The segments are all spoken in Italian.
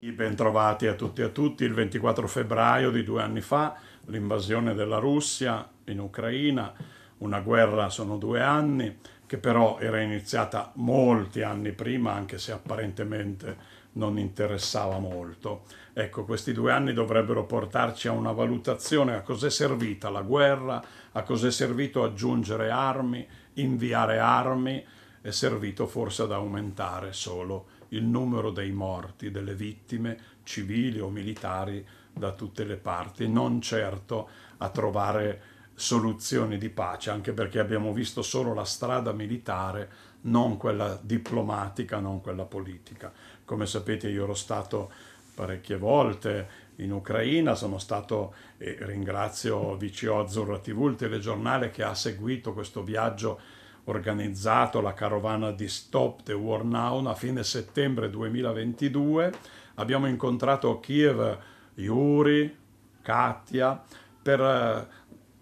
Bentrovati a tutti e a tutti. Il 24 febbraio di due anni fa, l'invasione della Russia in Ucraina, una guerra sono due anni, che però era iniziata molti anni prima, anche se apparentemente non interessava molto. Ecco, questi due anni dovrebbero portarci a una valutazione a cos'è servita la guerra, a cos'è servito aggiungere armi, inviare armi, è servito forse ad aumentare solo il numero dei morti, delle vittime civili o militari da tutte le parti, non certo a trovare soluzioni di pace, anche perché abbiamo visto solo la strada militare, non quella diplomatica, non quella politica. Come sapete io ero stato parecchie volte in Ucraina, sono stato, e ringrazio VCO Azzurra TV, il telegiornale che ha seguito questo viaggio organizzato la carovana di Stop the War Now a fine settembre 2022. Abbiamo incontrato a Kiev Yuri, Katia, per eh,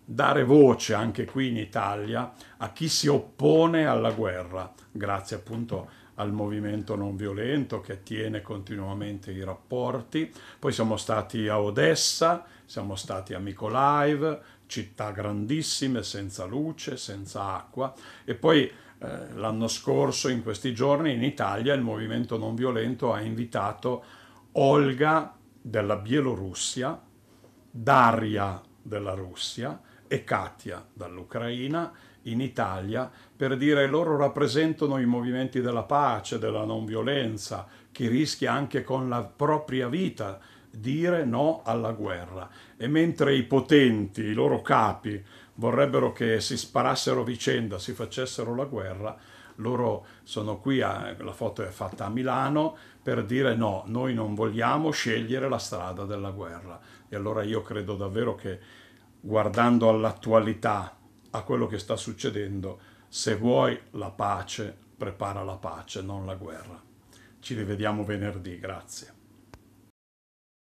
dare voce anche qui in Italia a chi si oppone alla guerra, grazie appunto al movimento non violento che tiene continuamente i rapporti. Poi siamo stati a Odessa, siamo stati a Mykolaiv, città grandissime senza luce, senza acqua. E poi eh, l'anno scorso in questi giorni in Italia il movimento non violento ha invitato Olga della Bielorussia, Daria della Russia e Katia dall'Ucraina in Italia per dire loro rappresentano i movimenti della pace, della non violenza, chi rischia anche con la propria vita dire no alla guerra e mentre i potenti, i loro capi, vorrebbero che si sparassero vicenda, si facessero la guerra, loro sono qui, a, la foto è fatta a Milano, per dire no, noi non vogliamo scegliere la strada della guerra. E allora io credo davvero che guardando all'attualità, a quello che sta succedendo, se vuoi la pace, prepara la pace, non la guerra. Ci rivediamo venerdì, grazie.